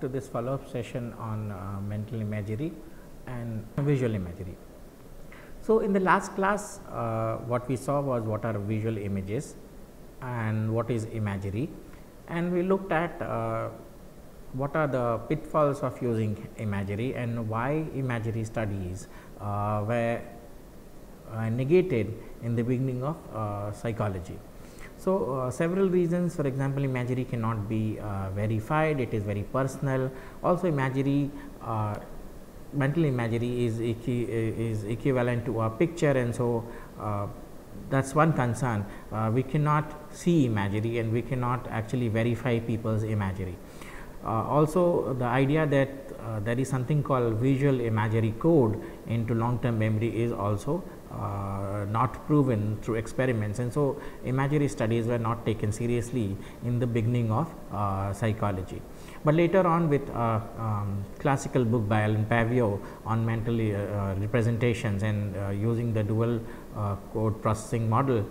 To this follow-up session on uh, mental imagery and visual imagery. So in the last class uh, what we saw was what are visual images and what is imagery and we looked at uh, what are the pitfalls of using imagery and why imagery studies uh, were uh, negated in the beginning of uh, psychology. So, uh, several reasons for example, imagery cannot be uh, verified, it is very personal. Also imagery, uh, mental imagery is, equi is equivalent to a picture and so uh, that is one concern. Uh, we cannot see imagery and we cannot actually verify people's imagery. Uh, also the idea that there is something called visual imagery code into long term memory is also uh, not proven through experiments and so imagery studies were not taken seriously in the beginning of uh, psychology. But later on with uh, um, classical book by Allan Paivio on mental uh, representations and uh, using the dual uh, code processing model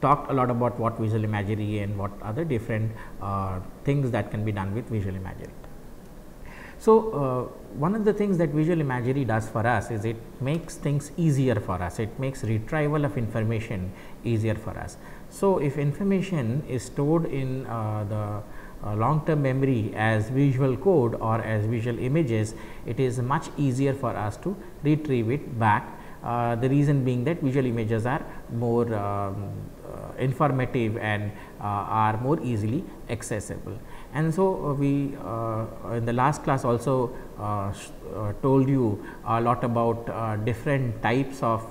talked a lot about what visual imagery and what other different things that can be done with visual imagery. So, uh, one of the things that visual imagery does for us is it makes things easier for us, it makes retrieval of information easier for us. So, if information is stored in uh, the uh, long term memory as visual code or as visual images, it is much easier for us to retrieve it back. Uh, the reason being that visual images are more um, uh, informative and uh, are more easily accessible and so uh, we uh, in the last class also uh, told you a lot about different types of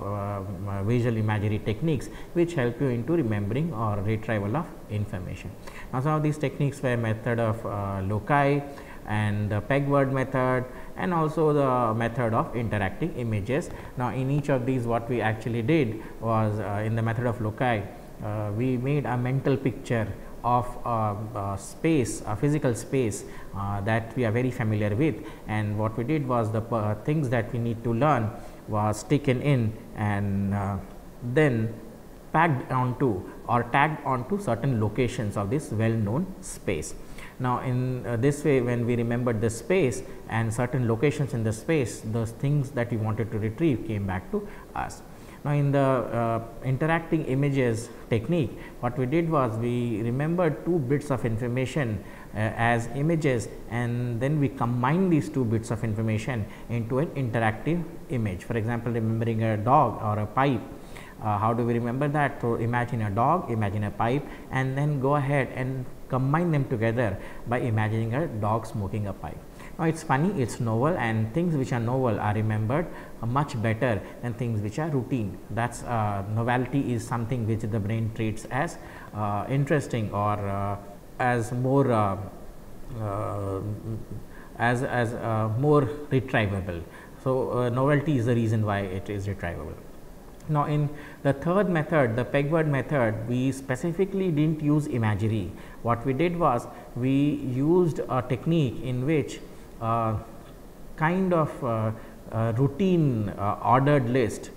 visual imagery techniques which help you into remembering or retrieval of information. Now, some of these techniques were method of loci and the peg word method and also the method of interacting images. Now, in each of these what we actually did was uh, in the method of loci, uh, we made a mental picture of uh, space, a physical space uh, that we are very familiar with and what we did was the uh, things that we need to learn was taken in and then packed onto or tagged onto certain locations of this well known space. Now, in uh, this way when we remembered the space and certain locations in the space those things that we wanted to retrieve came back to us. Now, in the uh, interacting images technique, what we did was we remembered two bits of information uh, as images and then we combine these two bits of information into an interactive image. For example, remembering a dog or a pipe. Uh, how do we remember that? So, imagine a dog, imagine a pipe and then go ahead and combine them together by imagining a dog smoking a pipe. Now, it is funny, it is novel and things which are novel are remembered uh, much better than things which are routine. That is uh, novelty is something which the brain treats as uh, interesting or uh, as more uh, uh, as, as more retrievable. So, novelty is the reason why it is retrievable. Now, in the third method, the peg word method, we specifically did not use imagery. What we did was, we used a technique in which kind of uh, uh, routine ordered list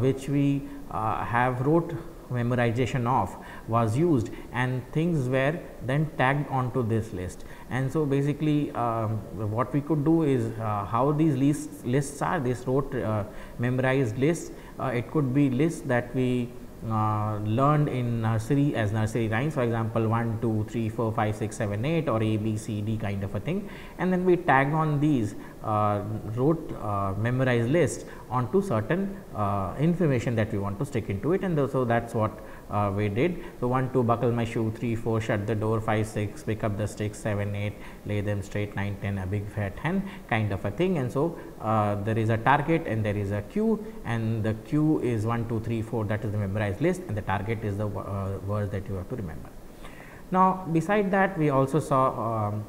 which we have rote memorization of was used and things were then tagged onto this list. And so, basically um, what we could do is uh, how these lists, lists are this rote uh, memorized lists uh, it could be lists that we uh, learned in nursery as nursery rhymes for example 1 2 3 4 5 6 7 8 or a b c d kind of a thing. And then we tag on these uh, rote uh, memorized list onto certain uh, information that we want to stick into it. And so that is what uh, we did. So, 1 2 buckle my shoe. 3 4 shut the door. 5 6 pick up the sticks. 7 8 lay them straight. 9 10 a big fat hen kind of a thing. And so uh, there is a target and there is a cue. And the cue is 1 2 3 4 that is the memorized list. And the target is the uh, words that you have to remember. Now, beside that we also saw um,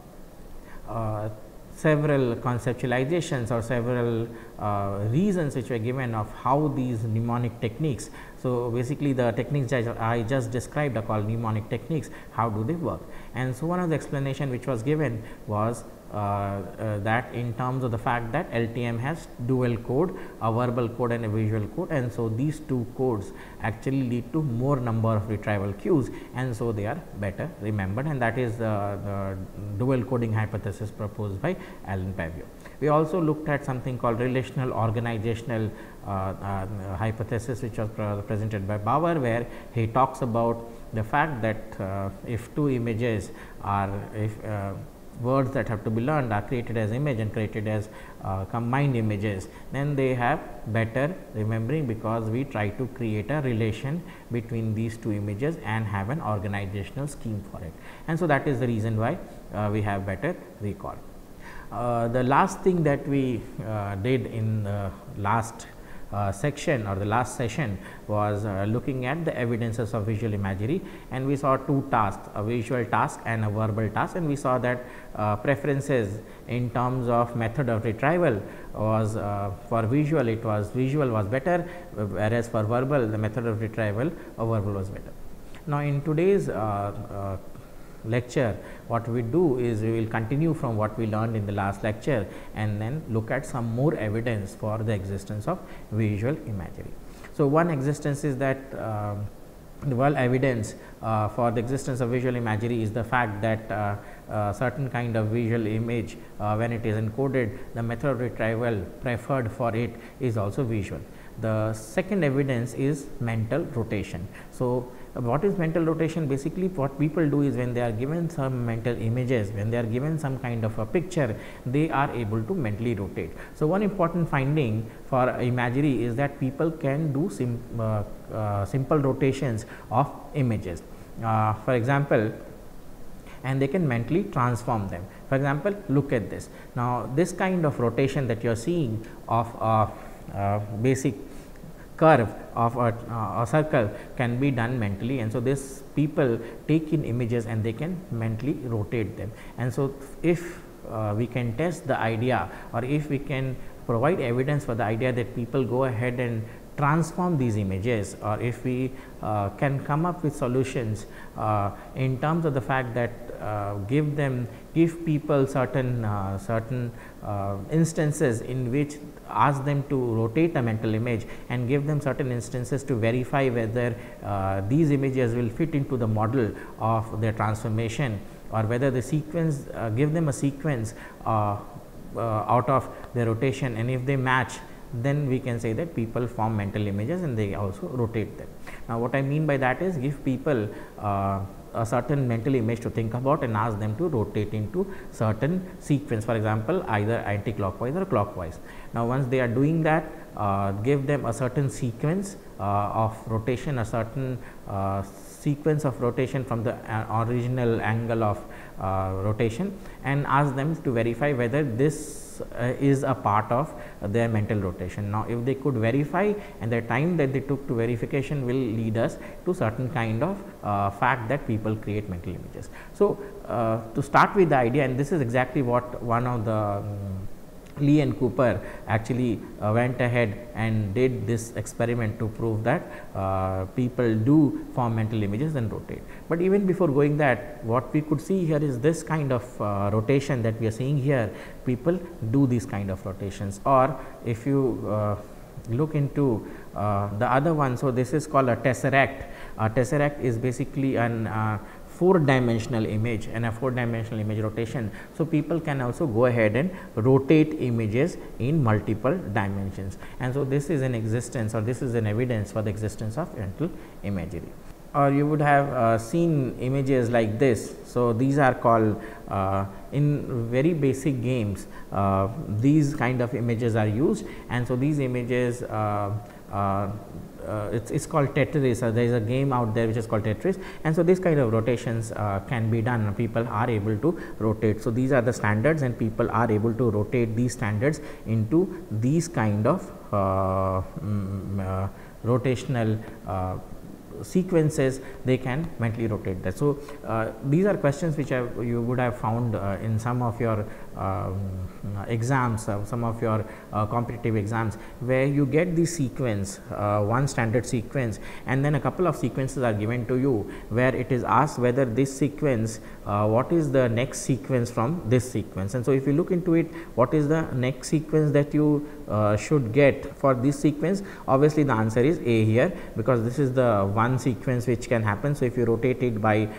uh, several conceptualizations or several uh, reasons which were given of how these mnemonic techniques. So, basically the techniques I just described are called mnemonic techniques, how do they work. And so, one of the explanation which was given was uh, uh, that in terms of the fact that LTM has dual code, a verbal code and a visual code and so these two codes actually lead to more number of retrieval cues and so they are better remembered and that is the, the dual coding hypothesis proposed by Allan Paivio. We also looked at something called relational organizational uh, uh, hypothesis which was presented by Bower where he talks about the fact that uh, if two images are if words that have to be learned are created as image and created as uh, combined images, then they have better remembering because we try to create a relation between these two images and have an organizational scheme for it. And so, that is the reason why uh, we have better recall. Uh, the last thing that we uh, did in the last uh, section or the last session was uh, looking at the evidences of visual imagery and we saw two tasks a visual task and a verbal task and we saw that uh, preferences in terms of method of retrieval was uh, for visual it was visual was better whereas for verbal the method of retrieval of verbal was better. Now, in today's uh, lecture what we do is we will continue from what we learned in the last lecture and then look at some more evidence for the existence of visual imagery. So, one existence is that uh, the well evidence uh, for the existence of visual imagery is the fact that uh, uh, certain kind of visual image uh, when it is encoded the method of retrieval preferred for it is also visual. The second evidence is mental rotation. So, what is mental rotation? Basically what people do is when they are given some mental images when they are given some kind of a picture they are able to mentally rotate. So one important finding for imagery is that people can do sim, uh, uh, simple rotations of images. Uh, for example and they can mentally transform them. For example look at this. Now this kind of rotation that you are seeing of a basic curve of a, uh, a, circle can be done mentally. And so this people take in images and they can mentally rotate them. And so if uh, we can test the idea or if we can provide evidence for the idea that people go ahead and transform these images or if we uh, can come up with solutions uh, in terms of the fact that uh, give them give people certain uh, certain uh, instances in which ask them to rotate a mental image and give them certain instances to verify whether uh, these images will fit into the model of their transformation or whether the sequence uh, give them a sequence uh, out of their rotation and if they match then we can say that people form mental images and they also rotate them. Now, what I mean by that is give people a certain mental image to think about and ask them to rotate into certain sequence for example, either anti-clockwise or clockwise. Now, once they are doing that uh, give them a certain sequence uh, of rotation a certain uh, sequence of rotation from the uh, original angle of uh, rotation and ask them to verify whether this is a part of their mental rotation. Now, if they could verify and the time that they took to verification will lead us to certain kind of uh, fact that people create mental images. So, uh, to start with the idea and this is exactly what one of the um, Lee and Cooper actually uh, went ahead and did this experiment to prove that uh, people do form mental images and rotate. But even before going that what we could see here is this kind of uh, rotation that we are seeing here people do these kind of rotations or if you uh, look into uh, the other one. So, this is called a tesseract. A tesseract is basically an uh, four dimensional image and a four dimensional image rotation. So, people can also go ahead and rotate images in multiple dimensions and so this is an existence or this is an evidence for the existence of mental imagery or you would have uh, seen images like this. So, these are called uh, in very basic games uh, these kind of images are used and so these images uh, uh, uh, it's, it's called Tetris. Uh, there is a game out there which is called Tetris, and so this kind of rotations can be done. People are able to rotate. So these are the standards, and people are able to rotate these standards into these kind of uh, rotational sequences they can mentally rotate that. So, uh, these are questions which you would have found uh, in some of your exams, uh, some of your uh, competitive exams where you get the sequence, uh, one standard sequence and then a couple of sequences are given to you where it is asked whether this sequence, what is the next sequence from this sequence. And so, if you look into it, what is the next sequence that you should get for this sequence? Obviously, the answer is A here because this is the one sequence which can happen. So, if you rotate it by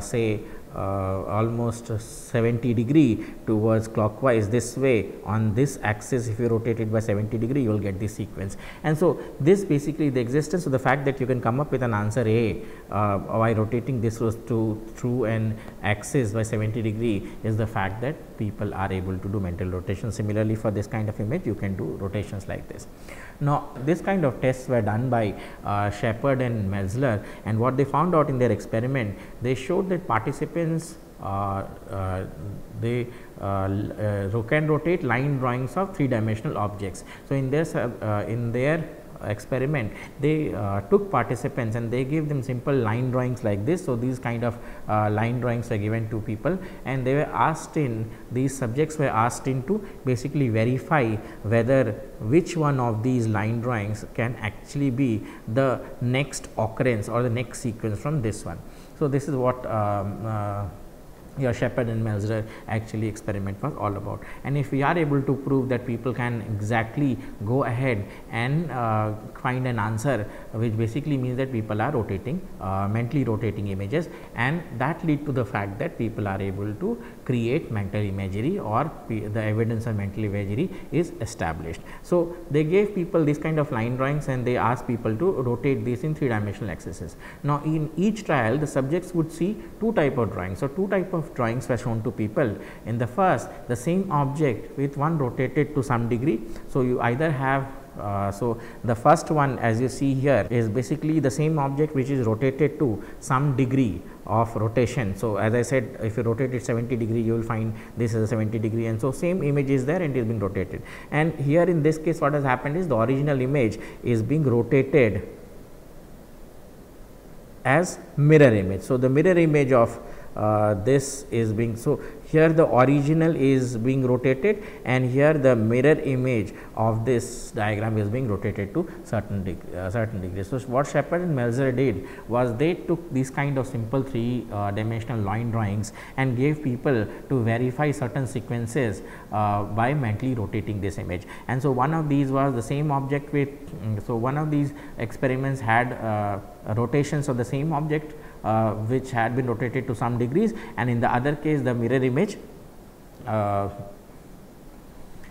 say uh, almost 70 degree towards clockwise this way on this axis if you rotate it by 70 degree you will get this sequence. And so, this basically the existence of the fact that you can come up with an answer A uh, by rotating this to through an axis by 70 degree is the fact that people are able to do mental rotation. Similarly, for this kind of image you can do rotations like this. Now, this kind of tests were done by uh, Shepard and Metzler and what they found out in their experiment, they showed that participants uh, uh, they uh, uh, can rotate line drawings of three dimensional objects. So, in this uh, in their experiment they uh, took participants and they gave them simple line drawings like this. So, these kind of uh, line drawings are given to people and they were asked in these subjects were asked in to basically verify whether which one of these line drawings can actually be the next occurrence or the next sequence from this one. So, this is what um, uh, your Shepard and Metzler actually experiment was all about. And if we are able to prove that people can exactly go ahead and uh, find an answer which basically means that people are rotating uh, mentally rotating images and that lead to the fact that people are able to create mental imagery or the evidence of mental imagery is established. So, they gave people this kind of line drawings and they asked people to rotate this in three dimensional axes. Now, in each trial the subjects would see two type of drawings. So, two type of drawings were shown to people. In the first the same object with one rotated to some degree. So, you either have uh, so, the first one as you see here is basically the same object which is rotated to some degree of rotation. So, as I said if you rotate it 70 degree you will find this is a 70 degree and so same image is there and it is being rotated. And here in this case what has happened is the original image is being rotated as mirror image. So, the mirror image of uh, this is being so here the original is being rotated and here the mirror image of this diagram is being rotated to certain degree, uh, certain degree. So, what Shepard and Metzler did was they took these kind of simple three uh, dimensional line drawings and gave people to verify certain sequences uh, by mentally rotating this image. And so, one of these was the same object with, um, so one of these experiments had uh, rotations of the same object uh, which had been rotated to some degrees. And in the other case the mirror image uh,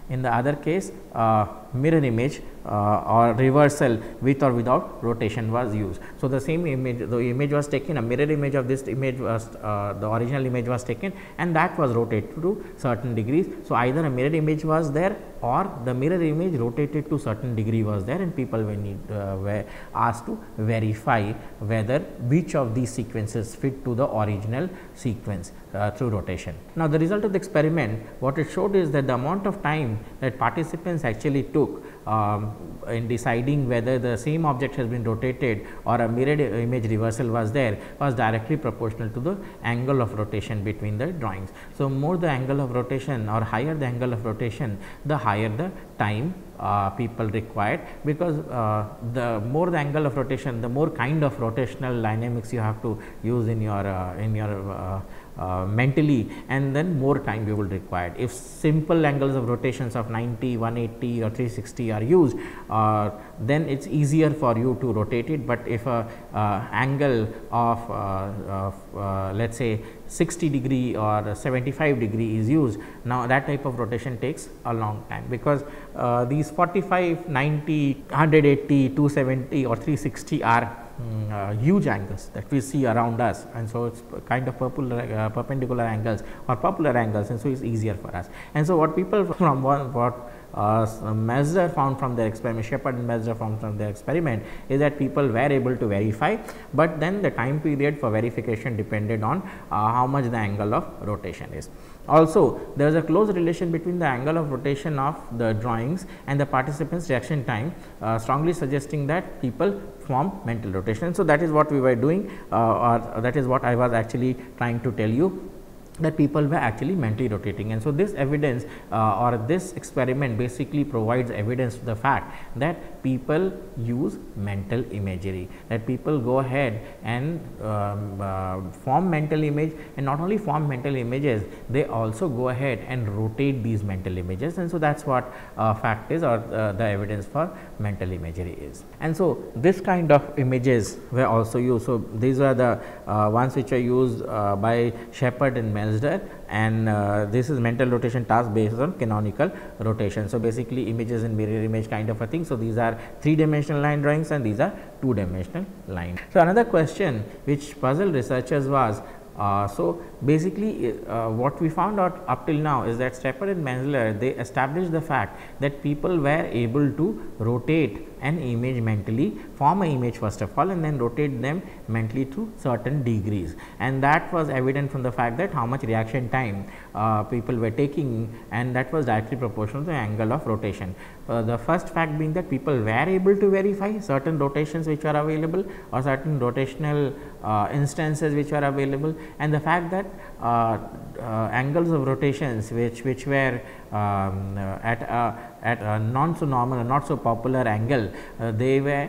in the other case uh, mirror image uh, or reversal with or without rotation was used. So, the same image the image was taken a mirror image of this image was uh, the original image was taken and that was rotated to certain degrees. So, either a mirror image was there or the mirror image rotated to certain degree was there and people were, need, uh, were asked to verify whether which of these sequences fit to the original sequence uh, through rotation. Now, the result of the experiment what it showed is that the amount of time that participants actually took um, in deciding whether the same object has been rotated or a mirrored image reversal was there was directly proportional to the angle of rotation between the drawings. So, more the angle of rotation or higher the angle of rotation the higher the time uh, people required because uh, the more the angle of rotation the more kind of rotational dynamics you have to use in your uh, in your uh, mentally and then more time you will require. If simple angles of rotations of 90, 180 or 360 are used, uh, then it is easier for you to rotate it, but if a uh, angle of, uh, uh, let us say 60 degree or 75 degree is used, now that type of rotation takes a long time because these 45, 90, 180, 270 or 360 are Mm, uh, huge angles that we see around us and so it's kind of uh, perpendicular angles or popular angles and so it's easier for us and so what people from one, what uh, Metzler found from their experiment, Shepard and Metzler found from their experiment is that people were able to verify, but then the time period for verification depended on uh, how much the angle of rotation is. Also, there is a close relation between the angle of rotation of the drawings and the participants reaction time uh, strongly suggesting that people form mental rotation. So, that is what we were doing uh, or that is what I was actually trying to tell you that people were actually mentally rotating and so this evidence uh, or this experiment basically provides evidence to the fact that people use mental imagery. That people go ahead and um, uh, form mental image and not only form mental images they also go ahead and rotate these mental images. And so that's what uh, fact is or uh, the evidence for mental imagery is. And so this kind of images were also used. So these are the uh, ones which are used uh, by Shepard and Metzler and uh, this is mental rotation task based on canonical rotation. So, basically images in mirror image kind of a thing. So, these are three dimensional line drawings and these are two dimensional line. So, another question which puzzled researchers was uh, so, basically uh, what we found out up till now is that Shepard and Metzler they established the fact that people were able to rotate an image mentally, form an image first of all and then rotate them mentally to certain degrees and that was evident from the fact that how much reaction time uh, people were taking and that was directly proportional to the angle of rotation. Uh, the first fact being that people were able to verify certain rotations which are available or certain rotational uh, instances which are available and the fact that uh, uh, angles of rotations which which were um, uh, at a, at a non so normal or not so popular angle they were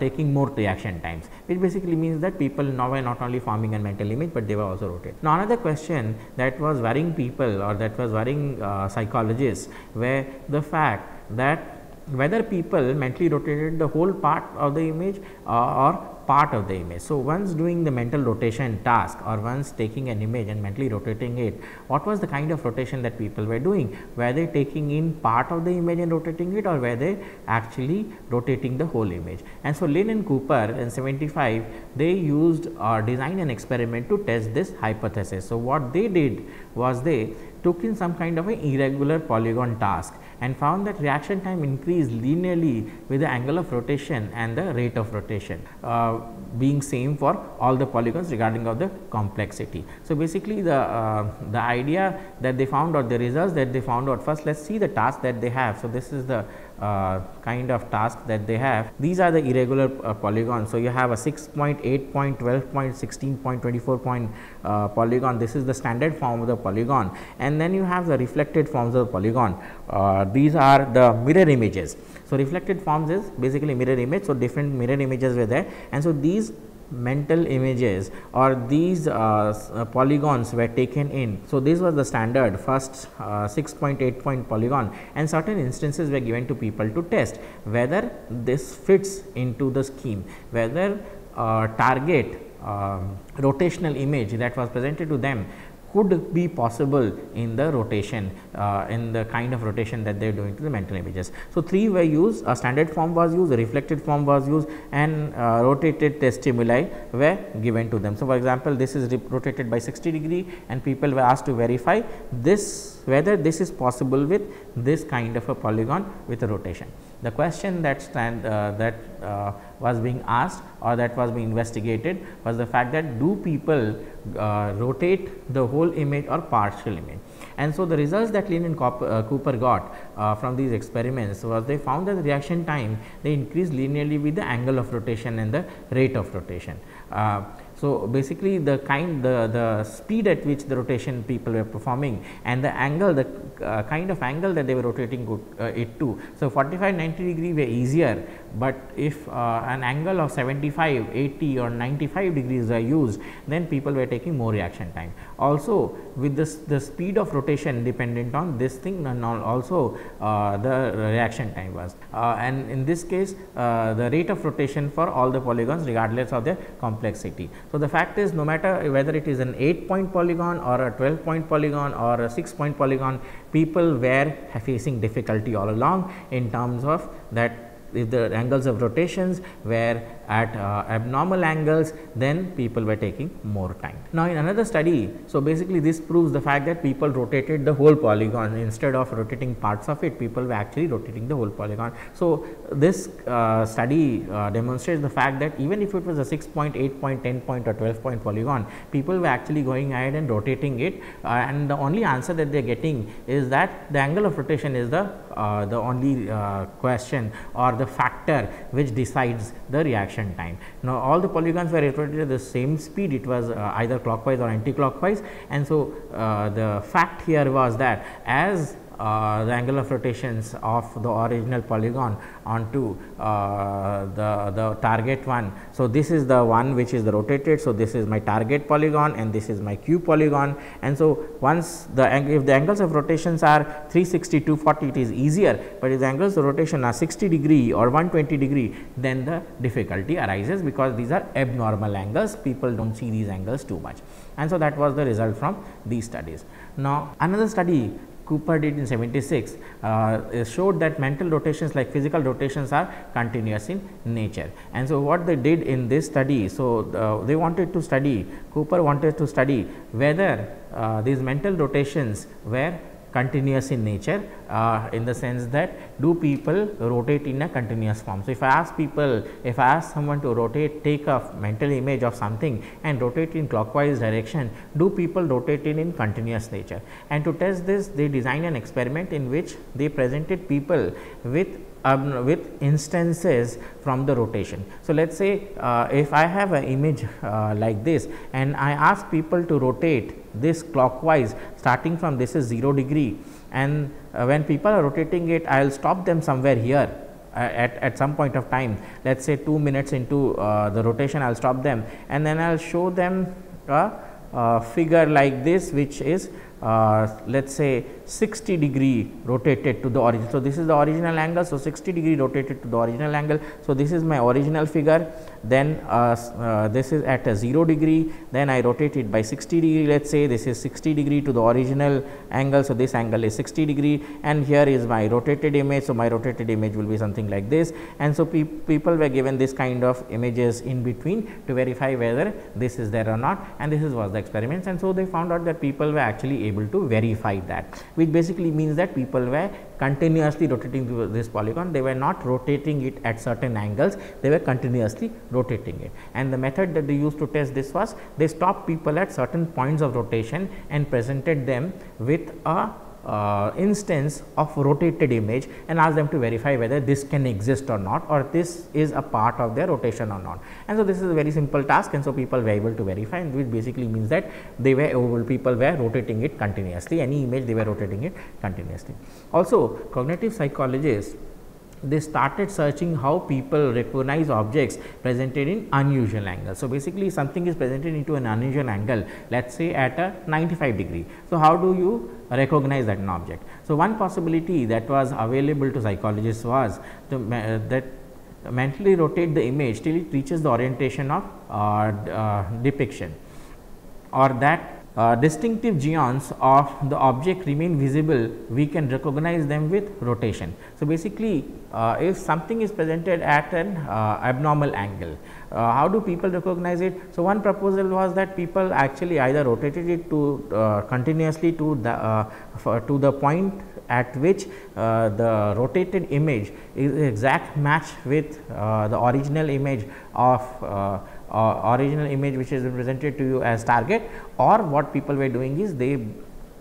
taking more reaction times which basically means that people now were not only forming a mental image, but they were also rotated. Now, another question that was worrying people or that was worrying psychologists were the fact that whether people mentally rotated the whole part of the image uh, or part of the image. So, once doing the mental rotation task or once taking an image and mentally rotating it, what was the kind of rotation that people were doing? Were they taking in part of the image and rotating it or were they actually rotating the whole image? And so, Lin and Cooper in 75 they used or designed an experiment to test this hypothesis. So, what they did was they took in some kind of an irregular polygon task and found that reaction time increased linearly with the angle of rotation and the rate of rotation uh, being same for all the polygons regarding of the complexity. So, basically the, uh, the idea that they found out the results that they found out first let us see the task that they have. So, this is the uh, kind of task that they have. These are the irregular uh, polygons. So, you have a 6.8 point, 12 point, 16 point, 24 point uh, polygon. This is the standard form of the polygon and then you have the reflected forms of the polygon. Uh, these are the mirror images. So, reflected forms is basically mirror image. So, different mirror images were there and so these mental images or these uh, uh, polygons were taken in. So, this was the standard first uh, 6.8 point polygon and certain instances were given to people to test whether this fits into the scheme, whether uh, target um, rotational image that was presented to them could be possible in the rotation uh, in the kind of rotation that they are doing to the mental images. So, three were used a standard form was used a reflected form was used and uh, rotated test stimuli were given to them. So, for example, this is rotated by 60 degree and people were asked to verify this whether this is possible with this kind of a polygon with a rotation. The question that stand uh, that uh, was being asked or that was being investigated was the fact that do people uh, rotate the whole image or partial image. And so, the results that Lin and uh, Cooper got uh, from these experiments was they found that the reaction time they increased linearly with the angle of rotation and the rate of rotation. Uh, so, basically the kind the, the speed at which the rotation people were performing and the angle the uh, kind of angle that they were rotating uh, it to. So, 45 90 degree were easier, but if uh, an angle of 75 80 or 95 degrees are used then people were taking more reaction time. Also with this the speed of rotation dependent on this thing and also uh, the reaction time was uh, and in this case uh, the rate of rotation for all the polygons regardless of their complexity. So, the fact is no matter whether it is an 8 point polygon or a 12 point polygon or a 6 point polygon, people were facing difficulty all along in terms of that the angles of rotations were at uh, abnormal angles then people were taking more time. Now in another study, so basically this proves the fact that people rotated the whole polygon instead of rotating parts of it people were actually rotating the whole polygon. So this uh, study uh, demonstrates the fact that even if it was a 6 point, 8 point, 10 point or 12 point polygon people were actually going ahead and rotating it uh, and the only answer that they are getting is that the angle of rotation is the uh, the only uh, question or the factor which decides the reaction time. Now, all the polygons were rotated at the same speed it was uh, either clockwise or anti-clockwise and so uh, the fact here was that as uh, the angle of rotations of the original polygon onto uh, the, the target one. So, this is the one which is the rotated. So, this is my target polygon and this is my Q polygon and so once the if the angles of rotations are 360 240 it is easier, but if the angles of rotation are 60 degree or 120 degree then the difficulty arises because these are abnormal angles people do not see these angles too much and so that was the result from these studies. Now, another study Cooper did in 76 uh, showed that mental rotations like physical rotations are continuous in nature. And so, what they did in this study, so uh, they wanted to study Cooper wanted to study whether uh, these mental rotations were continuous in nature uh, in the sense that do people rotate in a continuous form. So, if I ask people if I ask someone to rotate take a mental image of something and rotate in clockwise direction do people rotate in in continuous nature and to test this they designed an experiment in which they presented people with um, with instances from the rotation. So, let us say uh, if I have an image uh, like this and I ask people to rotate this clockwise starting from this is 0 degree and uh, when people are rotating it I will stop them somewhere here uh, at, at some point of time let us say 2 minutes into uh, the rotation I will stop them and then I will show them a, a figure like this which is uh, let us say 60 degree rotated to the origin. So, this is the original angle. So, 60 degree rotated to the original angle. So, this is my original figure then uh, uh, this is at a 0 degree then I rotate it by 60 degree let us say this is 60 degree to the original angle. So, this angle is 60 degree and here is my rotated image. So, my rotated image will be something like this and so pe people were given this kind of images in between to verify whether this is there or not and this is was the experiments and so they found out that people were actually able able to verify that which basically means that people were continuously rotating this polygon. They were not rotating it at certain angles. They were continuously rotating it. And the method that they used to test this was they stopped people at certain points of rotation and presented them with a uh, instance of rotated image and ask them to verify whether this can exist or not or this is a part of their rotation or not. And so, this is a very simple task and so people were able to verify and which basically means that they were people were rotating it continuously any image they were rotating it continuously. Also cognitive psychologists they started searching how people recognize objects presented in unusual angle. So, basically something is presented into an unusual angle let us say at a 95 degree. So, how do you recognize that an object? So, one possibility that was available to psychologists was to, uh, that mentally rotate the image till it reaches the orientation of uh, uh, depiction or that uh, distinctive geons of the object remain visible, we can recognize them with rotation. So, basically uh, if something is presented at an uh, abnormal angle, uh, how do people recognize it? So, one proposal was that people actually either rotated it to uh, continuously to the uh, to the point at which the rotated image is exact match with the original image of uh, original image which is presented to you as target or what people were doing is they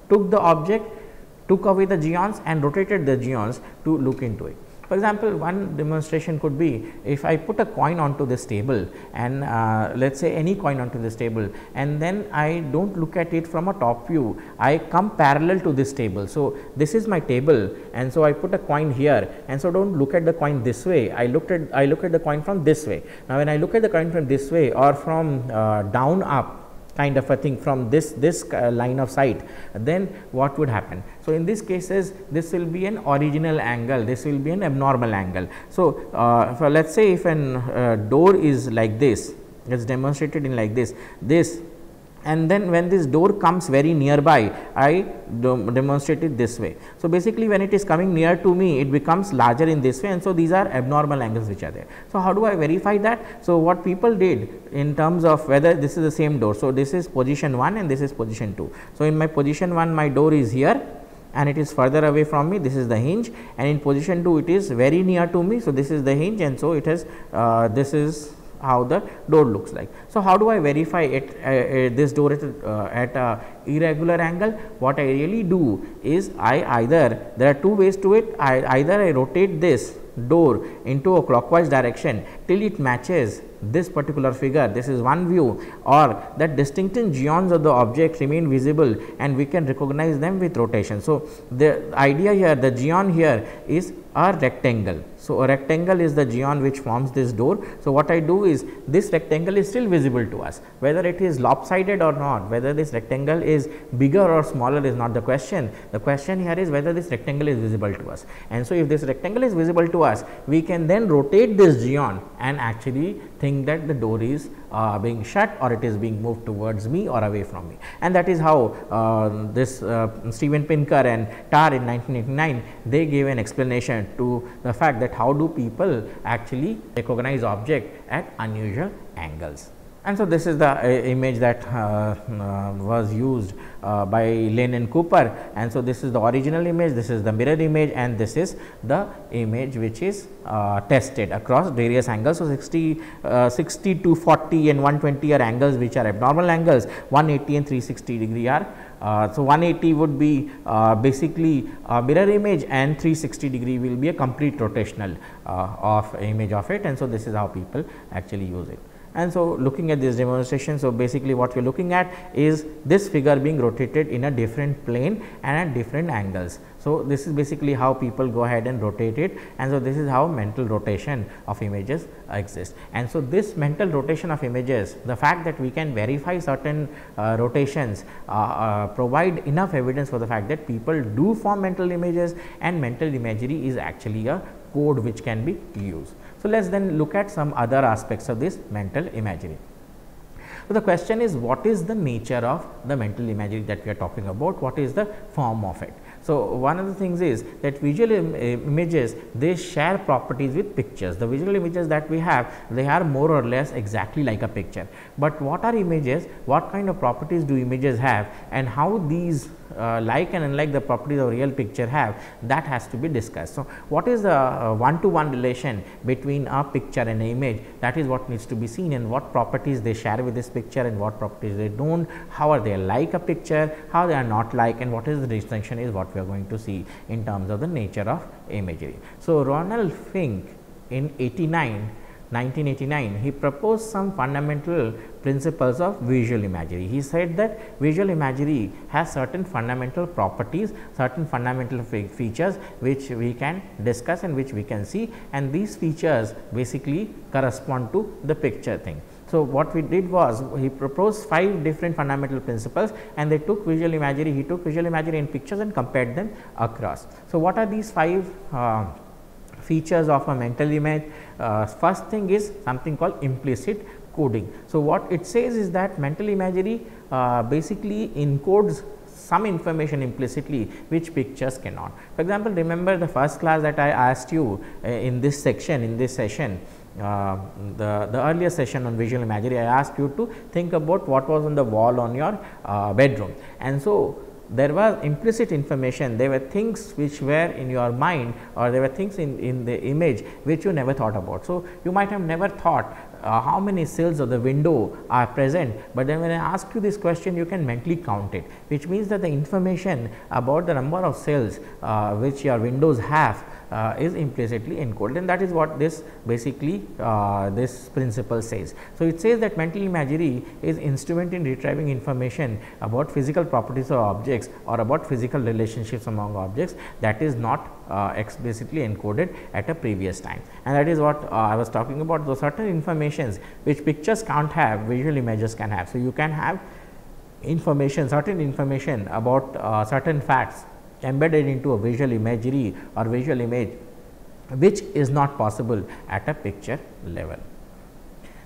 took the object took away the geons and rotated the geons to look into it. For example, one demonstration could be if I put a coin onto this table and uh, let us say any coin onto this table and then I do not look at it from a top view, I come parallel to this table. So, this is my table and so I put a coin here and so do not look at the coin this way, I looked at I look at the coin from this way. Now, when I look at the coin from this way or from uh, down up kind of a thing from this this uh, line of sight then what would happen? So in these cases this will be an original angle this will be an abnormal angle. So uh, let's say if an uh, door is like this it's demonstrated in like this this and then when this door comes very nearby I demonstrate it this way. So, basically when it is coming near to me it becomes larger in this way and so these are abnormal angles which are there. So, how do I verify that? So, what people did in terms of whether this is the same door. So, this is position 1 and this is position 2. So, in my position 1 my door is here and it is further away from me this is the hinge and in position 2 it is very near to me. So, this is the hinge and so it has uh, this is how the door looks like. So, how do I verify it uh, uh, this door at, uh, at a irregular angle? What I really do is I either there are two ways to it I either I rotate this door into a clockwise direction till it matches this particular figure this is one view or that distinctive geons of the object remain visible and we can recognize them with rotation. So, the idea here the geon here is a rectangle. So, a rectangle is the geon which forms this door. So, what I do is this rectangle is still visible to us whether it is lopsided or not whether this rectangle is bigger or smaller is not the question. The question here is whether this rectangle is visible to us and so if this rectangle is visible to us we can then rotate this geon and actually think that the door is uh, being shut or it is being moved towards me or away from me. And that is how uh, this uh, Steven Pinker and Tarr in 1989 they gave an explanation to the fact that how do people actually recognize object at unusual angles. And so, this is the uh, image that uh, uh, was used uh, by Lane and Cooper and so this is the original image, this is the mirror image and this is the image which is uh, tested across various angles. So, 60, uh, 60 to 40 and 120 are angles which are abnormal angles, 180 and 360 degree are uh, so, 180 would be uh, basically a mirror image and 360 degree will be a complete rotational uh, of image of it and so this is how people actually use it. And so, looking at this demonstration, so basically what we are looking at is this figure being rotated in a different plane and at different angles. So, this is basically how people go ahead and rotate it and so this is how mental rotation of images exists. And so, this mental rotation of images, the fact that we can verify certain uh, rotations uh, uh, provide enough evidence for the fact that people do form mental images and mental imagery is actually a code which can be used. So, let us then look at some other aspects of this mental imagery. So, the question is what is the nature of the mental imagery that we are talking about, what is the form of it. So, one of the things is that visual Im images they share properties with pictures. The visual images that we have they are more or less exactly like a picture, but what are images, what kind of properties do images have and how these uh, like and unlike the properties of real picture have that has to be discussed. So, what is the one to one relation between a picture and an image that is what needs to be seen and what properties they share with this picture and what properties they do not, how are they like a picture, how they are not like and what is the distinction is what we are going to see in terms of the nature of imagery. So, Ronald Finke in 89 1989 he proposed some fundamental principles of visual imagery. He said that visual imagery has certain fundamental properties, certain fundamental features which we can discuss and which we can see and these features basically correspond to the picture thing. So, what we did was he proposed five different fundamental principles and they took visual imagery, he took visual imagery in pictures and compared them across. So, what are these five uh, features of a mental image. Uh, first thing is something called implicit coding. So, what it says is that mental imagery uh, basically encodes some information implicitly which pictures cannot. For example, remember the first class that I asked you uh, in this section in this session uh, the, the earlier session on visual imagery I asked you to think about what was on the wall on your uh, bedroom and so there was implicit information there were things which were in your mind or there were things in, in the image which you never thought about. So, you might have never thought uh, how many sills of the window are present, but then when I ask you this question you can mentally count it which means that the information about the number of cells uh, which your windows have uh, is implicitly encoded and that is what this basically uh, this principle says. So, it says that mental imagery is instrument in retrieving information about physical properties of objects or about physical relationships among objects that is not uh, explicitly encoded at a previous time and that is what uh, I was talking about the certain informations which pictures can't have visual images can have. So, you can have information certain information about uh, certain facts embedded into a visual imagery or visual image which is not possible at a picture level.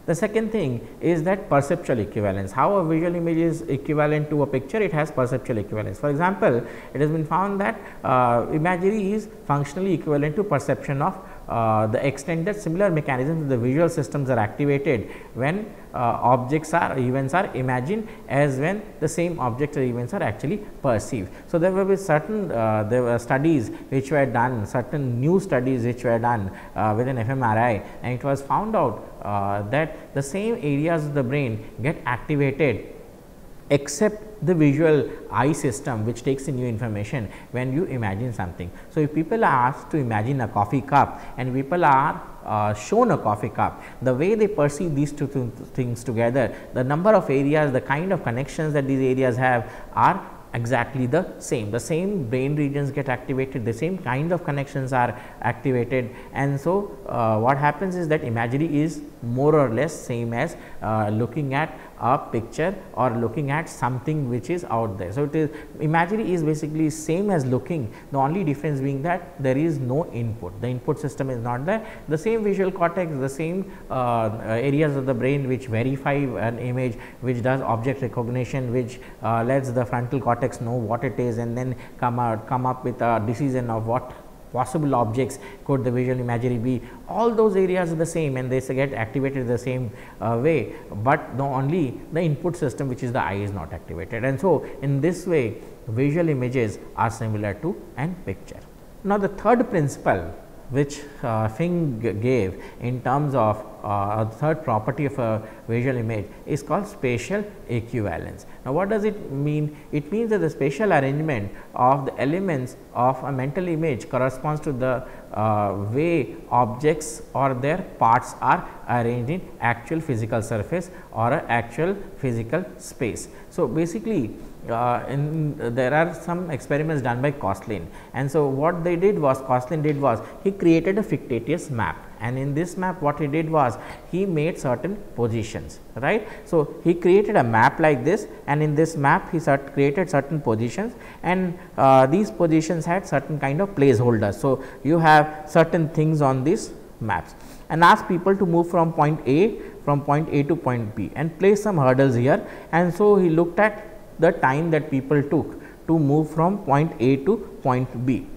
The second thing is that perceptual equivalence. How a visual image is equivalent to a picture? It has perceptual equivalence. For example, it has been found that uh, imagery is functionally equivalent to perception of uh, the extent that similar mechanisms in the visual systems are activated when uh, objects are events are imagined as when the same objects or events are actually perceived. So, there be certain uh, there were studies which were done certain new studies which were done uh, within fMRI and it was found out uh, that the same areas of the brain get activated except the visual eye system which takes in new information when you imagine something. So, if people are asked to imagine a coffee cup and people are uh, shown a coffee cup, the way they perceive these two th things together, the number of areas, the kind of connections that these areas have are exactly the same. The same brain regions get activated, the same kind of connections are activated and so uh, what happens is that imagery is more or less same as uh, looking at a picture or looking at something which is out there. So, it is imagery is basically same as looking. The only difference being that there is no input. The input system is not there. The same visual cortex the same uh, areas of the brain which verify an image which does object recognition which uh, lets the frontal cortex know what it is and then come out come up with a decision of what possible objects could the visual imagery be all those areas are the same and they get activated the same uh, way, but the only the input system which is the eye is not activated and so in this way visual images are similar to an picture. Now, the third principle which uh, gave in terms of uh, a third property of a visual image is called spatial equivalence. Now, what does it mean? It means that the spatial arrangement of the elements of a mental image corresponds to the uh, way objects or their parts are arranged in actual physical surface or actual physical space. So, basically uh, in, uh, there are some experiments done by Kosslyn and so what they did was Kosslyn did was he created a fictitious map. And in this map what he did was he made certain positions right. So, he created a map like this. And in this map he cert created certain positions. And uh, these positions had certain kind of placeholders. So, you have certain things on these maps and ask people to move from point A from point A to point B and place some hurdles here. And so he looked at the time that people took to move from point A to point B.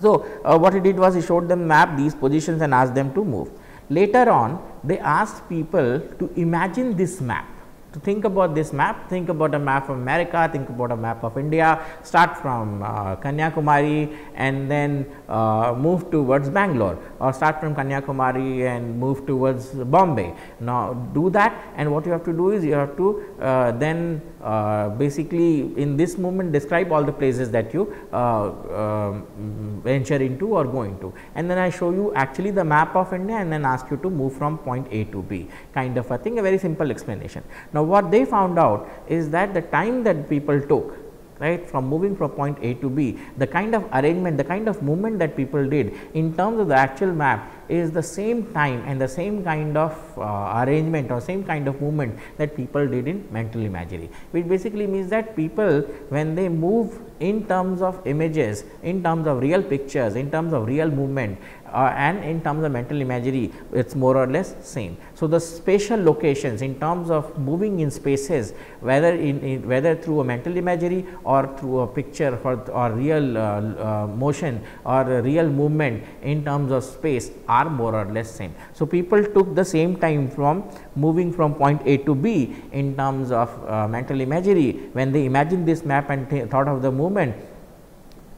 So, uh, what he did was he showed them map these positions and asked them to move. Later on they asked people to imagine this map to think about this map, think about a map of America, think about a map of India, start from uh, Kanyakumari and then uh, move towards Bangalore or start from Kanyakumari and move towards Bombay. Now, do that and what you have to do is you have to uh, then uh, basically in this movement describe all the places that you uh, um, venture into or go into and then I show you actually the map of India and then ask you to move from point A to B kind of a thing a very simple explanation. Now, what they found out is that the time that people took right from moving from point A to B, the kind of arrangement, the kind of movement that people did in terms of the actual map is the same time and the same kind of uh, arrangement or same kind of movement that people did in mental imagery, which basically means that people when they move in terms of images, in terms of real pictures, in terms of real movement, uh, and in terms of mental imagery it is more or less same. So, the spatial locations in terms of moving in spaces whether in, in whether through a mental imagery or through a picture for or real uh, uh, motion or real movement in terms of space are more or less same. So, people took the same time from moving from point A to B in terms of uh, mental imagery when they imagined this map and thought of the movement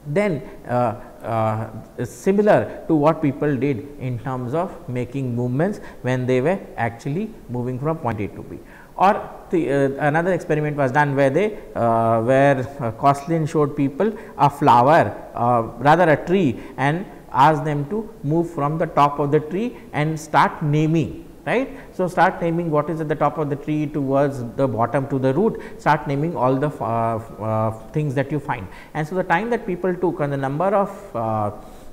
then uh, uh, similar to what people did in terms of making movements when they were actually moving from point A to B. Or the, uh, another experiment was done where they uh, where uh, Kosslyn showed people a flower uh, rather a tree and asked them to move from the top of the tree and start naming right. So, start naming what is at the top of the tree towards the bottom to the root start naming all the uh, uh, things that you find and so the time that people took and the number of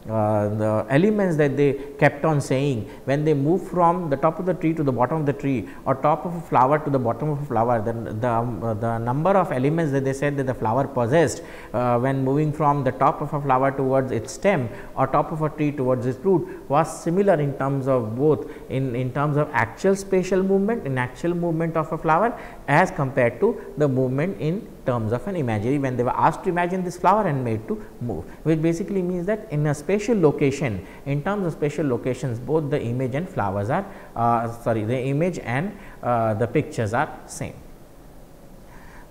uh, the elements that they kept on saying when they move from the top of the tree to the bottom of the tree or top of a flower to the bottom of a flower then the, um, uh, the number of elements that they said that the flower possessed uh, when moving from the top of a flower towards its stem or top of a tree towards its root was similar in terms of both in, in terms of actual spatial movement in actual movement of a flower as compared to the movement in terms of an imagery when they were asked to imagine this flower and made to move which basically means that in a spatial location in terms of spatial locations both the image and flowers are uh, sorry the image and uh, the pictures are same.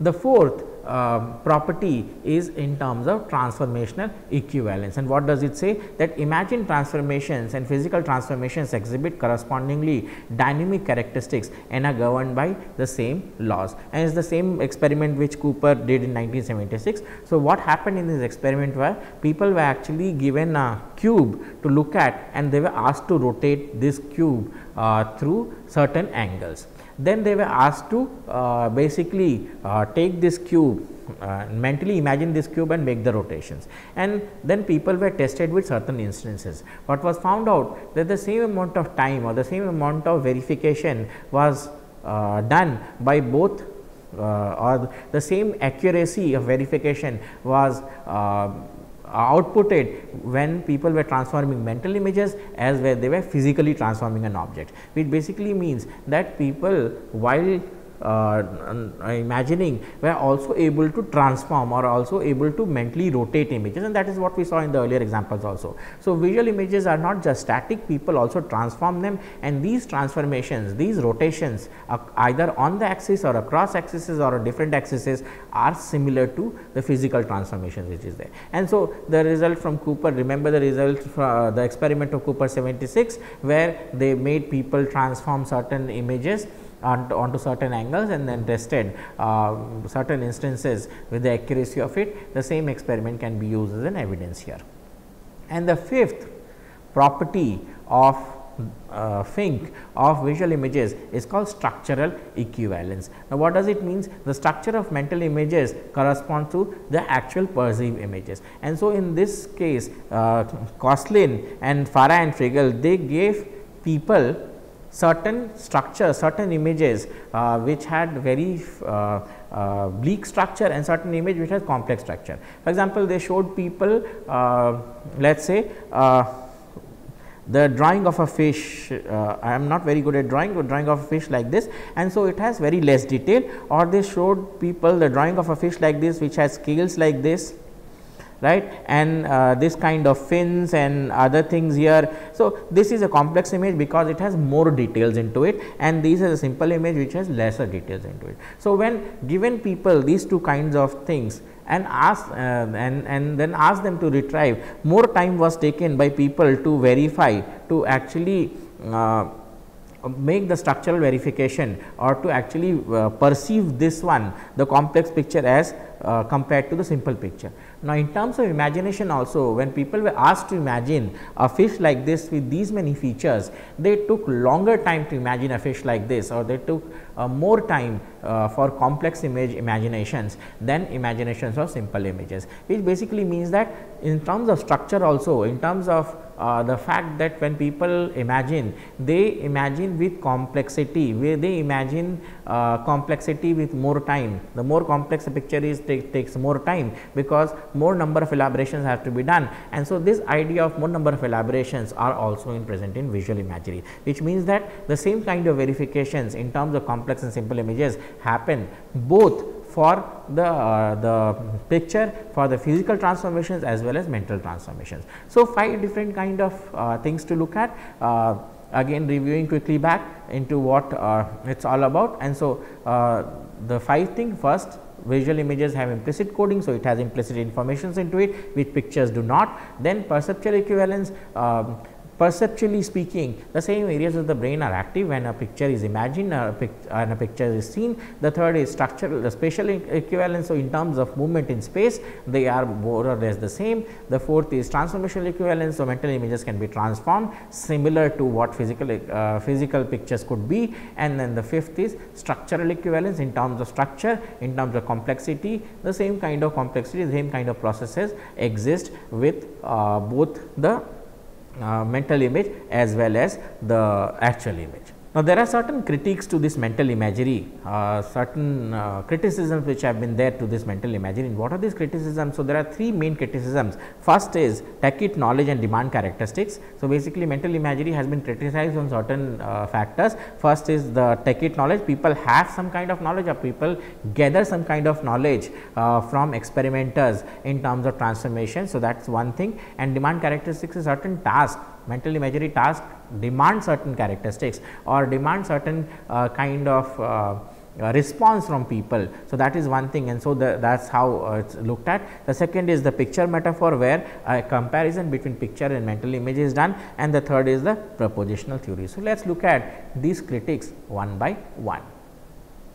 The fourth uh, property is in terms of transformational equivalence. And what does it say? That imagine transformations and physical transformations exhibit correspondingly dynamic characteristics and are governed by the same laws. And it is the same experiment which Cooper did in 1976. So, what happened in this experiment were people were actually given a cube to look at and they were asked to rotate this cube uh, through certain angles then they were asked to uh, basically uh, take this cube uh, mentally imagine this cube and make the rotations and then people were tested with certain instances. What was found out that the same amount of time or the same amount of verification was uh, done by both uh, or the same accuracy of verification was uh, outputted when people were transforming mental images as where they were physically transforming an object. Which basically means that people while uh, imagining were also able to transform or also able to mentally rotate images and that is what we saw in the earlier examples also. So, visual images are not just static people also transform them and these transformations these rotations uh, either on the axis or across axes or different axes are similar to the physical transformations which is there. And so, the result from Cooper remember the result from uh, the experiment of Cooper 76 where they made people transform certain images onto, onto certain angles and then tested uh, certain instances with the accuracy of it, the same experiment can be used as an evidence here. And the fifth property of uh, Finke of visual images is called structural equivalence. Now, what does it means? The structure of mental images corresponds to the actual perceived images. And so, in this case uh, Kosslyn and Farah and Frege they gave people certain structures, certain images uh, which had very uh, uh, bleak structure and certain image which has complex structure. For example, they showed people uh, let us say uh, the drawing of a fish, uh, I am not very good at drawing, but drawing of a fish like this and so it has very less detail or they showed people the drawing of a fish like this which has scales like this right and uh, this kind of fins and other things here. So, this is a complex image because it has more details into it and this is a simple image which has lesser details into it. So, when given people these two kinds of things and ask uh, and, and then ask them to retrieve more time was taken by people to verify to actually uh, make the structural verification or to actually uh, perceive this one the complex picture as uh, compared to the simple picture. Now, in terms of imagination also when people were asked to imagine a fish like this with these many features, they took longer time to imagine a fish like this or they took uh, more time uh, for complex image imaginations than imaginations of simple images, which basically means that in terms of structure also in terms of uh, the fact that when people imagine they imagine with complexity where they imagine uh, complexity with more time. The more complex a picture is take, takes more time because more number of elaborations have to be done. And so this idea of more number of elaborations are also in present in visual imagery which means that the same kind of verifications in terms of complex and simple images happen both for the, uh, the picture for the physical transformations as well as mental transformations. So, five different kind of uh, things to look at uh, again reviewing quickly back into what uh, it is all about and so uh, the five thing first visual images have implicit coding. So, it has implicit informations into it which pictures do not then perceptual equivalence um, perceptually speaking the same areas of the brain are active when a picture is imagined uh, pic and a picture is seen. The third is structural the spatial equivalence. So, in terms of movement in space they are more or less the same. The fourth is transformational equivalence. So, mental images can be transformed similar to what physical uh, physical pictures could be and then the fifth is structural equivalence in terms of structure in terms of complexity the same kind of complexity the same kind of processes exist with uh, both the Uh, mental image as well as the actual image. Now, there are certain critiques to this mental imagery, uh, certain uh, criticisms which have been there to this mental imagery. And what are these criticisms? So, there are three main criticisms. First is tacit knowledge and demand characteristics. So, basically mental imagery has been criticized on certain uh, factors. First is the tacit knowledge, people have some kind of knowledge or people gather some kind of knowledge uh, from experimenters in terms of transformation. So, that is one thing and demand characteristics is certain task mental imagery task demand certain characteristics or demand certain uh, kind of uh, uh, response from people. So, that is one thing and so that is how uh, it is looked at. The second is the picture metaphor where a comparison between picture and mental image is done and the third is the propositional theory. So, let us look at these critics one by one.